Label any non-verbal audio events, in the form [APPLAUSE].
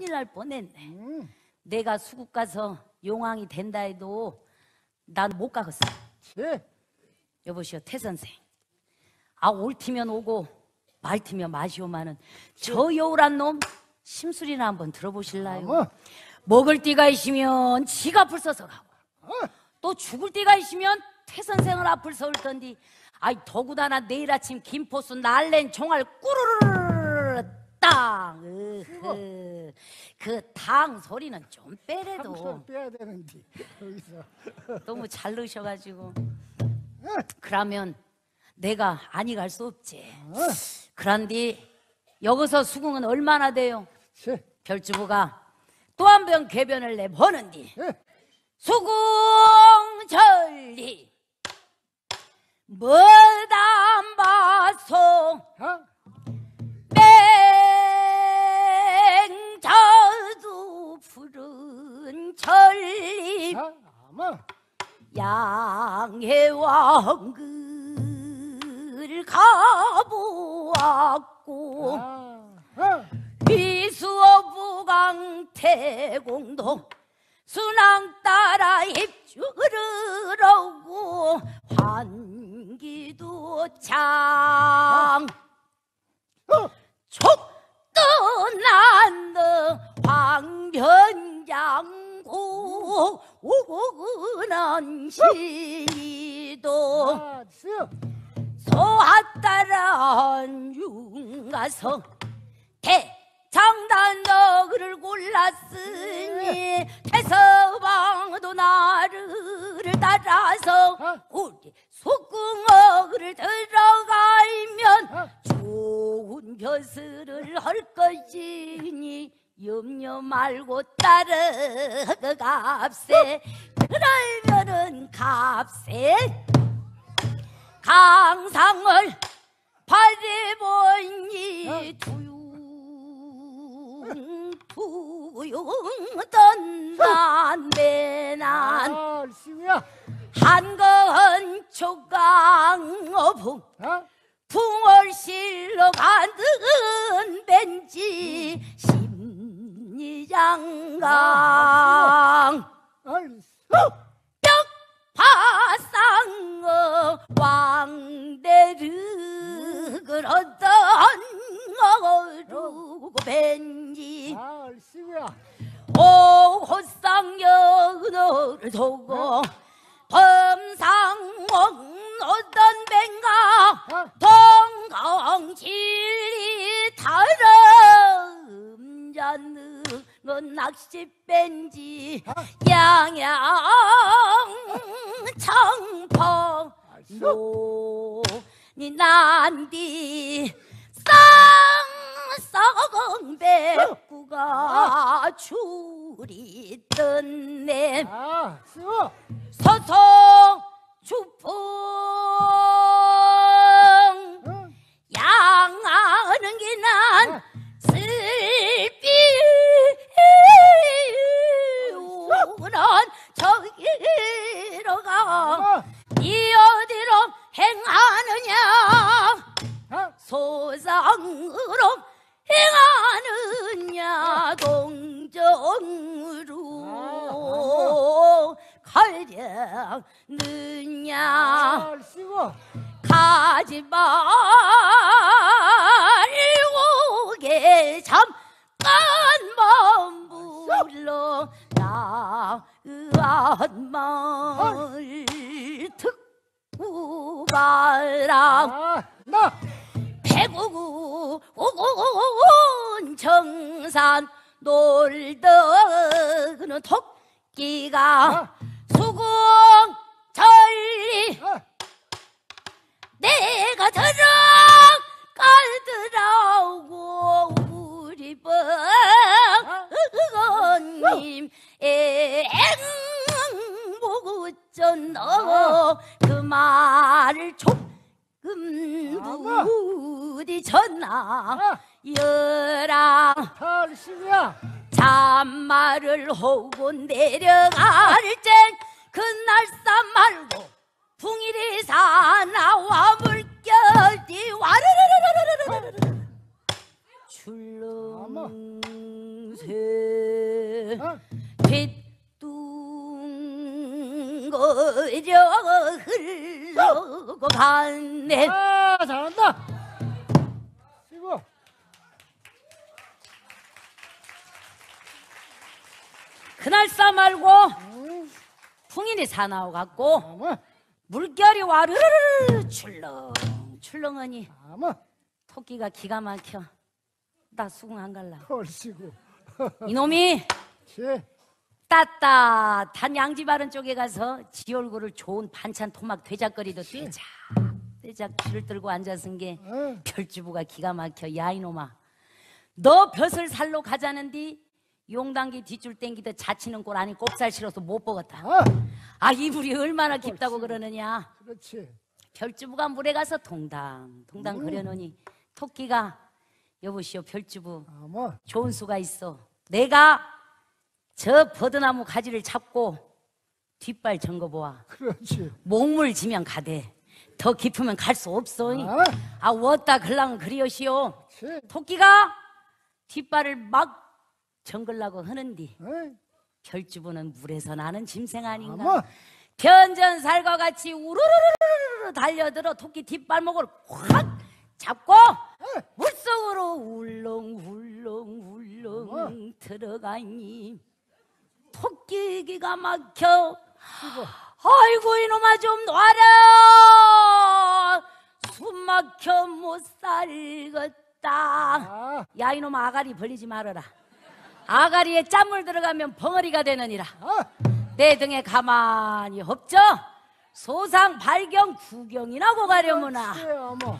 큰일 날 뻔했네. 음, 내가 수국 가서 용왕이 된다 해도 난 못 가겠어. 예. 여보시오 태 선생. 아 옳티면 오고 말 티면 마시오마는 저 여우란 놈 심술이나 한번 들어보실라요? 뭐? 먹을 띠가 있으면 지가 앞을 서서 가고 어, 또 죽을 띠가 있으면 태 선생을 앞을 서울 던디 아이 더구나 내일 아침 김포수 날랜 총알 꾸르르르 땅 으흐 그 당 소리는 좀 빼래도 빼야 되는데 여기서. 너무 잘 넣으셔가지고 그러면 내가 아니 갈 수 없지 어, 그런디 여기서 수긍은 얼마나 돼요? 예. 별주부가 또 한번 궤변을 내보는디 예. 수궁 절리 뭐 양해왕글 가보았고 아, 아, 비수어부강 태공도 순항 따라 입주를 오고 환기도 장. 어, 촉 떠난다 황변장고 오고는 시도 아, 쓰요. 소하따란 융가서 대장단덕을 골랐으니 태서방도 나를 따라서 우리 속궁어를 들어가면 좋은 벼슬을 할 것이니 염려 말고 따르갑세 그러면은 값세 강상을 바래보니 두용 두용 쓰야. 한건 초강어부 심리장강 아, 파상어 왕대를 어떤 어루고 벤지 아. 오호상여너를 두고 범상원 어떤 뱅가 동강진리 다름 잔느 건 낚시 뺀지 양양 청포 노니 난디 쌍쌍 백구가 줄이 떴네. 아. 서서 주풍 소상으로 행하느냐 동정으로 쓰고. 가지 말고 게 잠깐만 불러 나의한말 듣고 가라 아, 나. 배구구 오고온 정산 놀던 토끼가 수궁 전리 아, 내가 들어가더라고 우리 뻥님 앵무구전 너그 말을 조 금 부딪혔나 아, 여랑 털 쓰야. 잔말을 하고 내려갈 땐 그날 산 말고 풍일이 사나와 물결이 와르르르르르르르 출렁새 거려 흘러고 갔네 아, 잘한다. 쉬고. 그날 싸 말고 응. 풍인이 사나워 갖고 물결이 와르르르 출렁 출렁하니 토끼가 기가 막혀 나 수긍 안 갈라 헐시고. [LAUGHS] 이놈이 시. 따뜻한 양지바른 쪽에 가서 지 얼굴을 좋은 반찬 토막 되작거리도 떼작 떼작 귀를 들고 앉아선 게 응. 별주부가 기가 막혀. 야 이놈아. 너 벼슬 살로 가자는디 용당기 뒷줄 땡기듯 자치는 꼴 아닌 꼽살 실어서 못 보겠다. 아, 아 이불이 얼마나 깊다고 그러느냐. 그렇지. 별주부가 물에 가서 동당 동당 음. 거려놓으니 토끼가 여보시오 별주부. 아마, 좋은 수가 있어. 내가 저 버드나무 가지를 잡고 뒷발 점거보아. 그렇지. 목물 지면 가대. 더 깊으면 갈 수 없어 아, 아 왔다 글랑 그리오시오. 시. 토끼가 뒷발을 막 정글라고 하는디. 응. 별주부는 물에서 나는 짐승 아닌가? 아마, 변전살과 같이 우르르르르 달려들어 토끼 뒷발목을 확 잡고 물속으로 울렁울렁울렁 들어가니 토끼 기가 막혀. 아이고 이놈아 좀 놔라. 숨 막혀 못 살겠다. 아, 야 이놈아 아가리 벌리지 말아라. 아가리에 짠물 들어가면 벙어리가 되느니라. 아, 내 등에 가만히 엎져 소상 발경 구경이나 고 가려무나. 그렇지, 아마.